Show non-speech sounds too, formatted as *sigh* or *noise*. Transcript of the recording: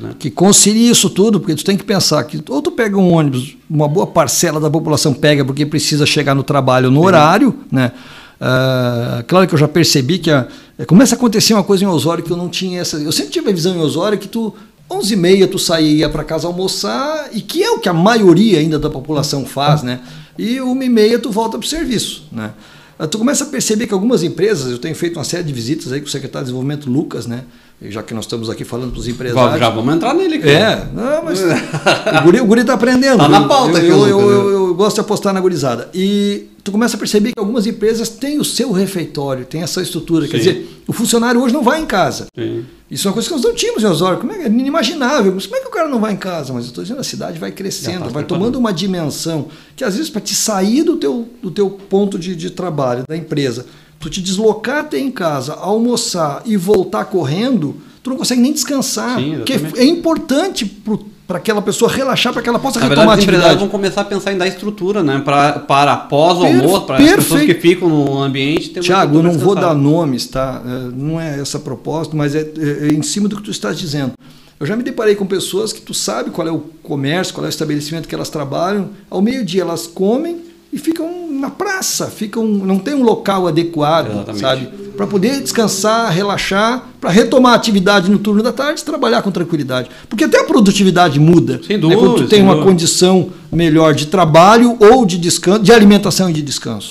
né? que concilie isso tudo, porque tu tem que pensar que ou tu pega um ônibus, uma boa parcela da população pega porque precisa chegar no trabalho no horário, né? Uh, claro que eu já percebi que a, começa a acontecer uma coisa em Osório que eu não tinha essa. Eu sempre tive a visão em Osório que tu 11 e meia tu saía para casa almoçar e que é o que a maioria ainda da população faz, né? E uma e meia tu volta para o serviço, né? Tu começa a perceber que algumas empresas, eu tenho feito uma série de visitas aí com o secretário de Desenvolvimento Lucas, né? Já que nós estamos aqui falando para os empresários. Já vamos entrar nele aqui. É, não, mas *laughs* o guri, o guri tá aprendendo. Tá na pauta eu, eu, eu, eu, eu gosto de apostar na gurizada. E tu começa a perceber que algumas empresas têm o seu refeitório, têm essa estrutura. Sim. Quer dizer, o funcionário hoje não vai em casa. Sim. Isso é uma coisa que nós não tínhamos em Osório. Como é, é inimaginável. Mas como é que o cara não vai em casa? Mas eu estou dizendo, a cidade vai crescendo, tá vai tomando uma dimensão que às vezes para te sair do teu, do teu ponto de, de trabalho, da empresa, tu te deslocar até em casa, almoçar e voltar correndo, tu não consegue nem descansar. Sim, porque é importante para aquela pessoa relaxar, para que ela possa Na retomar verdade, a atividade. Os vão começar a pensar em dar estrutura, né? Pra, para após o almoço, para as pessoas que ficam no ambiente. Tiago, eu não vou dar nomes, tá? Não é essa a proposta, mas é, é, é em cima do que tu estás dizendo. Eu já me deparei com pessoas que tu sabe qual é o comércio, qual é o estabelecimento que elas trabalham. Ao meio-dia elas comem e ficam na praça, ficam, não tem um local adequado, Exatamente. sabe? Para poder descansar, relaxar, para retomar a atividade no turno da tarde, trabalhar com tranquilidade. Porque até a produtividade muda. Sem dúvida, né? Quando tu tem uma dúvida. condição melhor de trabalho ou de descanso, de alimentação e de descanso.